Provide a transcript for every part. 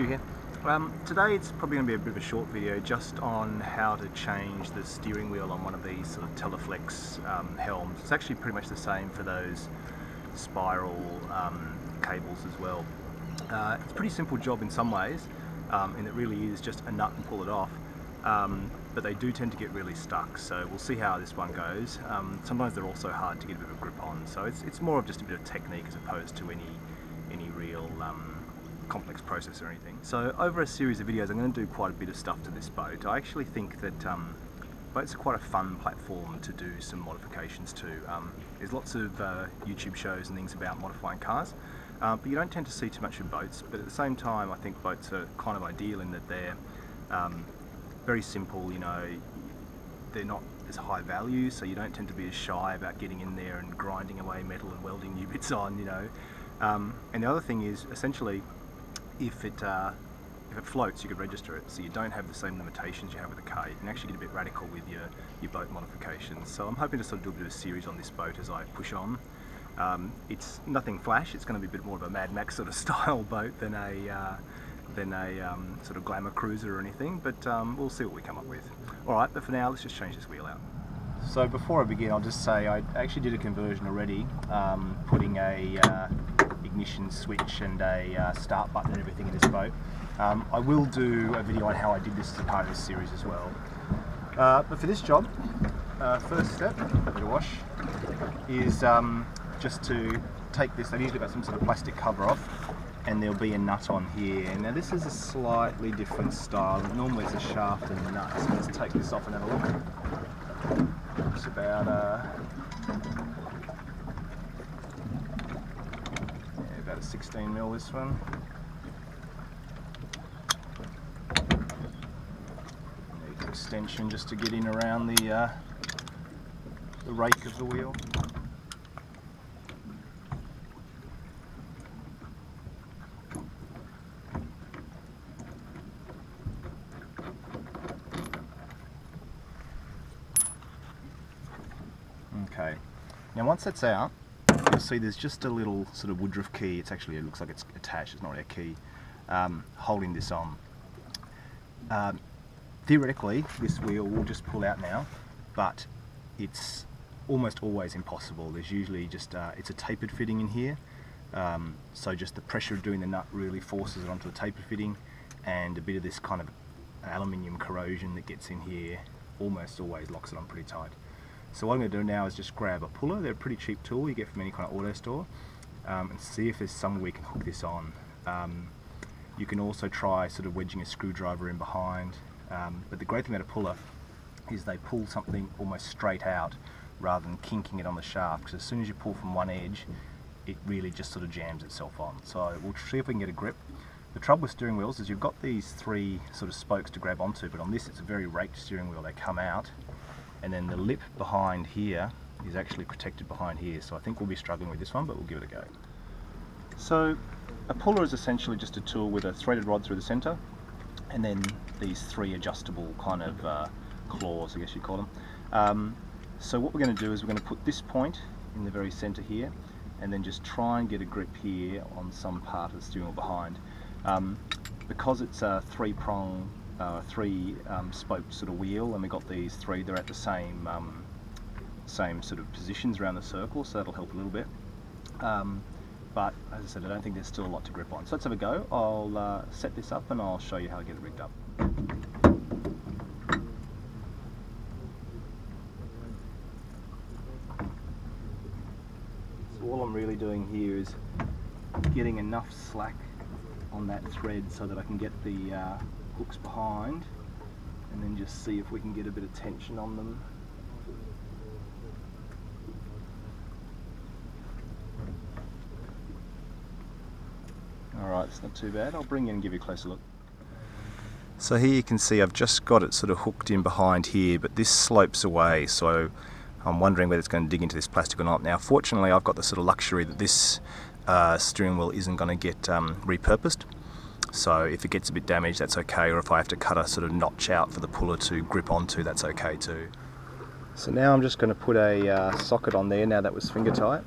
Stu here. Um, today it's probably going to be a bit of a short video just on how to change the steering wheel on one of these sort of Teleflex um, helms. It's actually pretty much the same for those spiral um, cables as well. Uh, it's a pretty simple job in some ways um, and it really is just a nut and pull it off. Um, but they do tend to get really stuck so we'll see how this one goes. Um, sometimes they're also hard to get a bit of a grip on so it's, it's more of just a bit of technique as opposed to any, any real complex process or anything. So over a series of videos I'm going to do quite a bit of stuff to this boat. I actually think that um, boats are quite a fun platform to do some modifications to. Um, there's lots of uh, YouTube shows and things about modifying cars, uh, but you don't tend to see too much of boats. But at the same time, I think boats are kind of ideal in that they're um, very simple. You know, they're not as high value, so you don't tend to be as shy about getting in there and grinding away metal and welding new bits on. You know, um, and the other thing is essentially if it uh, if it floats, you could register it, so you don't have the same limitations you have with a car. You can actually get a bit radical with your, your boat modifications. So I'm hoping to sort of do a bit of a series on this boat as I push on. Um, it's nothing flash, it's going to be a bit more of a Mad Max sort of style boat than a, uh, than a um, sort of glamour cruiser or anything, but um, we'll see what we come up with. Alright, but for now let's just change this wheel out. So before I begin, I'll just say I actually did a conversion already, um, putting a uh, ignition switch and a uh, start button and everything in this boat. Um, I will do a video on how I did this as a part of this series as well. Uh, but for this job, uh, first step, a bit of wash, is um, just to take this, I've usually got some sort of plastic cover off and there'll be a nut on here. Now this is a slightly different style. Normally it's a shaft and a nut, so let's take this off and have a look. It's about uh, 16 mil this one. Need extension just to get in around the uh, the rake of the wheel. Okay, now once that's out, you'll see there's just a little sort of Woodruff key, it's actually, it looks like it's attached, it's not a key, um, holding this on. Um, theoretically, this wheel will just pull out now, but it's almost always impossible. There's usually just, uh, it's a tapered fitting in here, um, so just the pressure of doing the nut really forces it onto the tapered fitting, and a bit of this kind of aluminium corrosion that gets in here almost always locks it on pretty tight. So what I'm going to do now is just grab a puller, they're a pretty cheap tool you get from any kind of auto store, um, and see if there's some way we can hook this on. Um, you can also try sort of wedging a screwdriver in behind, um, but the great thing about a puller is they pull something almost straight out rather than kinking it on the shaft, because as soon as you pull from one edge, it really just sort of jams itself on. So we'll see if we can get a grip. The trouble with steering wheels is you've got these three sort of spokes to grab onto, but on this it's a very raked steering wheel. They come out and then the lip behind here is actually protected behind here so I think we'll be struggling with this one but we'll give it a go. So a puller is essentially just a tool with a threaded rod through the centre and then these three adjustable kind of uh, claws I guess you'd call them. Um, so what we're going to do is we're going to put this point in the very centre here and then just try and get a grip here on some part of the steering wheel behind. Um, because it's a three prong uh, three um, spoke sort of wheel and we've got these three, they're at the same um, same sort of positions around the circle so that'll help a little bit. Um, but as I said, I don't think there's still a lot to grip on. So let's have a go. I'll uh, set this up and I'll show you how to get it rigged up. So all I'm really doing here is getting enough slack on that thread so that I can get the uh, hooks behind and then just see if we can get a bit of tension on them. Alright, it's not too bad. I'll bring in and give you a closer look. So here you can see I've just got it sort of hooked in behind here, but this slopes away, so I'm wondering whether it's going to dig into this plastic or not. Now, fortunately, I've got the sort of luxury that this uh, steering wheel isn't going to get um, repurposed. So if it gets a bit damaged, that's okay, or if I have to cut a sort of notch out for the puller to grip onto, that's okay too. So now I'm just going to put a uh, socket on there, now that was finger tight,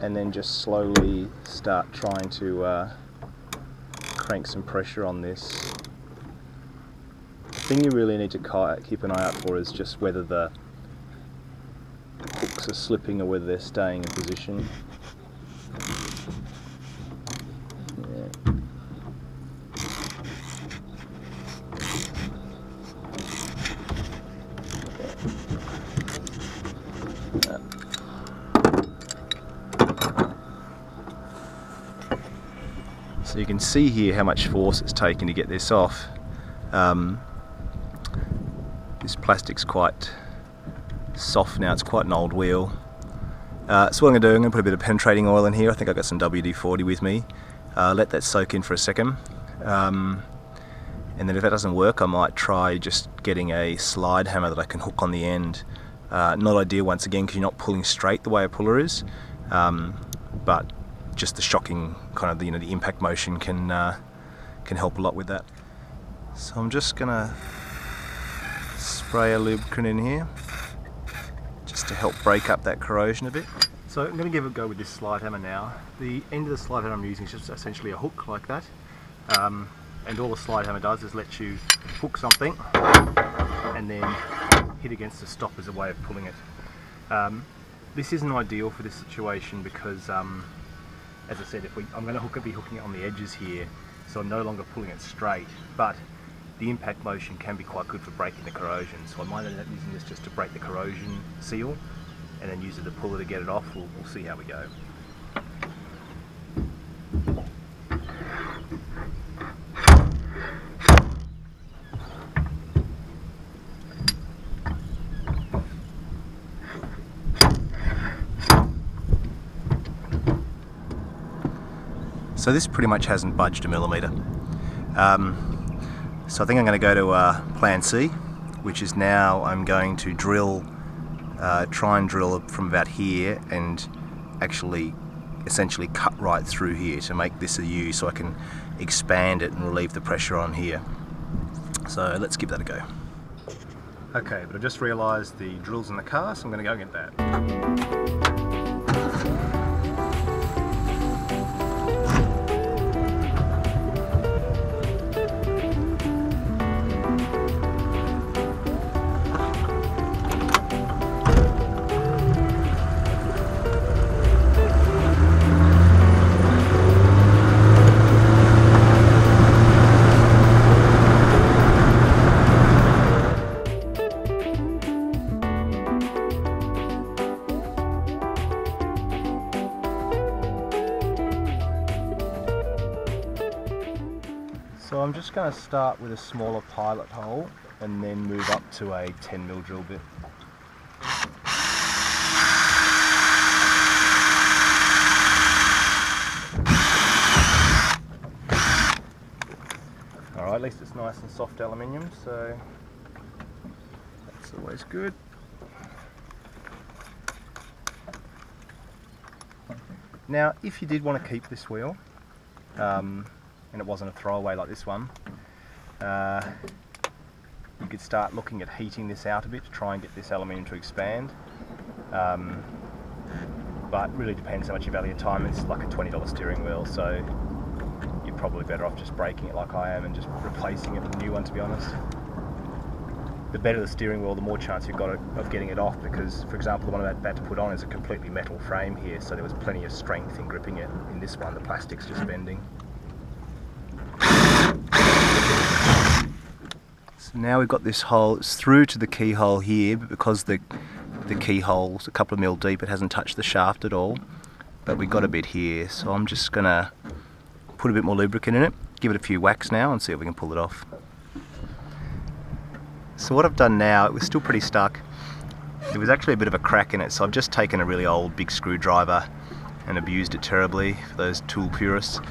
and then just slowly start trying to uh, crank some pressure on this. The thing you really need to keep an eye out for is just whether the hooks are slipping or whether they're staying in position. So you can see here how much force it's taken to get this off. Um, this plastic's quite soft now, it's quite an old wheel. Uh, so what I'm going to do, I'm going to put a bit of penetrating oil in here. I think I've got some WD-40 with me. Uh, let that soak in for a second. Um, and then if that doesn't work, I might try just getting a slide hammer that I can hook on the end. Uh, not ideal once again because you're not pulling straight the way a puller is, um, but just the shocking kind of the, you know the impact motion can uh, can help a lot with that. So I'm just gonna spray a lubricant in here just to help break up that corrosion a bit. So I'm going to give it a go with this slide hammer now. The end of the slide hammer I'm using is just essentially a hook like that. Um, and all the slide hammer does is let you hook something and then hit against the stop as a way of pulling it. Um, this isn't ideal for this situation because um, as I said, if we, I'm going to hook, be hooking it on the edges here, so I'm no longer pulling it straight, but the impact motion can be quite good for breaking the corrosion. So I might end up using this just to break the corrosion seal, and then use it to puller to get it off. We'll, we'll see how we go. So this pretty much hasn't budged a millimetre. Um, so I think I'm going to go to uh, plan C, which is now I'm going to drill, uh, try and drill from about here and actually essentially cut right through here to make this a U so I can expand it and relieve the pressure on here. So let's give that a go. Okay, but I just realised the drill's in the car, so I'm going to go get that. So I'm just going to start with a smaller pilot hole and then move up to a 10 mil drill bit. Alright, at least it's nice and soft aluminium, so that's always good. Now, if you did want to keep this wheel, um, and it wasn't a throwaway like this one, uh, you could start looking at heating this out a bit to try and get this aluminium to expand. Um, but really depends how much you value your time. It's like a $20 steering wheel, so you're probably better off just breaking it like I am and just replacing it with a new one, to be honest. The better the steering wheel, the more chance you've got of getting it off because, for example, the one I'm about to put on is a completely metal frame here, so there was plenty of strength in gripping it. In this one, the plastic's just bending. So now we've got this hole, it's through to the keyhole here, but because the, the keyhole's a couple of mil deep, it hasn't touched the shaft at all. But we've got a bit here, so I'm just gonna put a bit more lubricant in it, give it a few whacks now and see if we can pull it off. So what I've done now, it was still pretty stuck. There was actually a bit of a crack in it, so I've just taken a really old big screwdriver and abused it terribly for those tool purists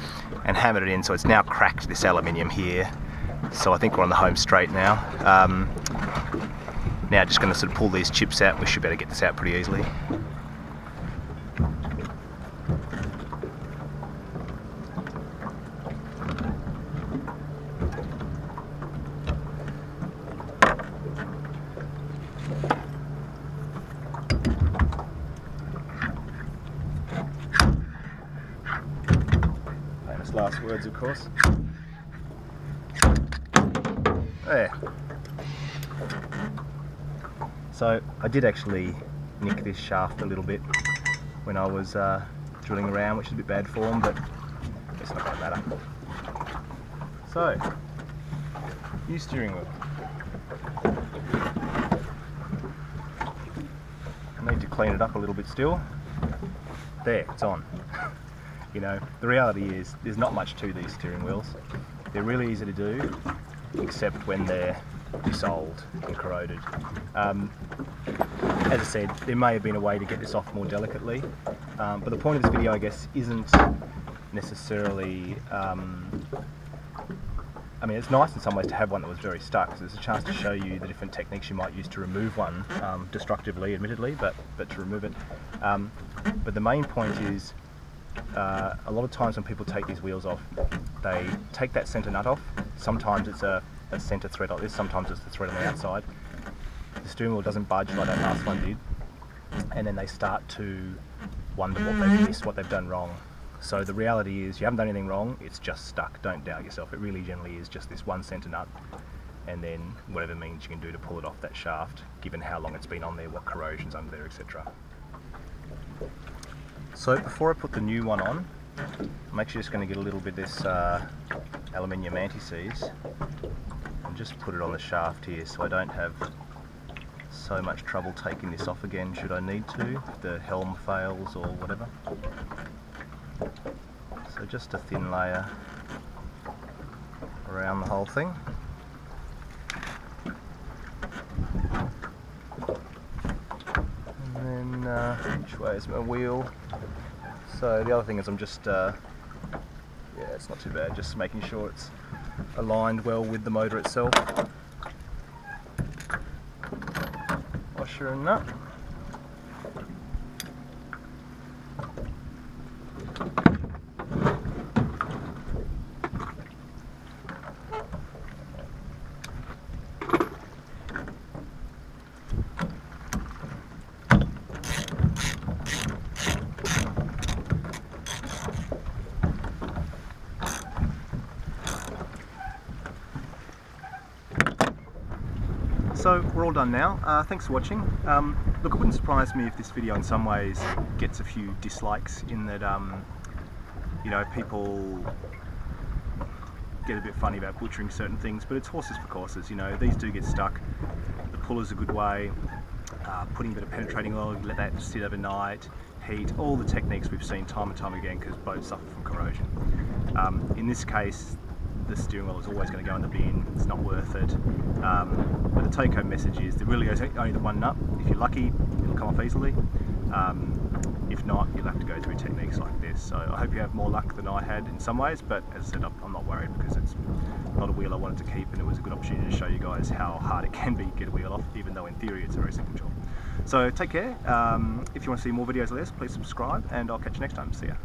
and hammered it in so it's now cracked this aluminium here so I think we're on the home straight now. Um, now just going to sort of pull these chips out. We should better get this out pretty easily. Famous last words, of course. So I did actually nick this shaft a little bit when I was uh, drilling around, which is a bit bad form, but it's not going to matter. So, new steering wheel. I need to clean it up a little bit still. There, it's on. you know, the reality is there's not much to these steering wheels. They're really easy to do, except when they're dissolved and corroded. Um, as I said, there may have been a way to get this off more delicately, um, but the point of this video, I guess, isn't necessarily. Um, I mean, it's nice in some ways to have one that was very stuck, because it's a chance to show you the different techniques you might use to remove one, um, destructively, admittedly, but but to remove it. Um, but the main point is, uh, a lot of times when people take these wheels off, they take that centre nut off. Sometimes it's a, a centre thread like this, sometimes it's the thread on the outside. The steering wheel doesn't budge like that last one did, and then they start to wonder what they've missed, what they've done wrong. So the reality is you haven't done anything wrong, it's just stuck. Don't doubt yourself. It really generally is just this one centre nut and then whatever means you can do to pull it off that shaft, given how long it's been on there, what corrosion's under there, etc. So before I put the new one on, I'm actually just going to get a little bit of this uh, aluminium anti-seize just put it on the shaft here so I don't have so much trouble taking this off again should I need to, if the helm fails or whatever. So just a thin layer around the whole thing. And then uh, which way is my wheel? So the other thing is I'm just, uh, yeah it's not too bad, just making sure it's aligned well with the motor itself. Washer and nut. So we're all done now. Uh, thanks for watching. Um, look, it wouldn't surprise me if this video in some ways gets a few dislikes in that, um, you know, people get a bit funny about butchering certain things, but it's horses for courses, you know, these do get stuck. The puller's a good way. Uh, putting a bit of penetrating oil, let that sit overnight, heat, all the techniques we've seen time and time again because boats suffer from corrosion. Um, in this case, the steering wheel is always going to go in the bin, it's not worth it. Um, but the take home message is there really is only the one nut. If you're lucky, it'll come off easily. Um, if not, you'll have to go through techniques like this. So I hope you have more luck than I had in some ways, but as I said, I'm not worried because it's not a wheel I wanted to keep and it was a good opportunity to show you guys how hard it can be to get a wheel off, even though in theory it's a very simple job. So take care. Um, if you want to see more videos like this, please subscribe and I'll catch you next time. See ya.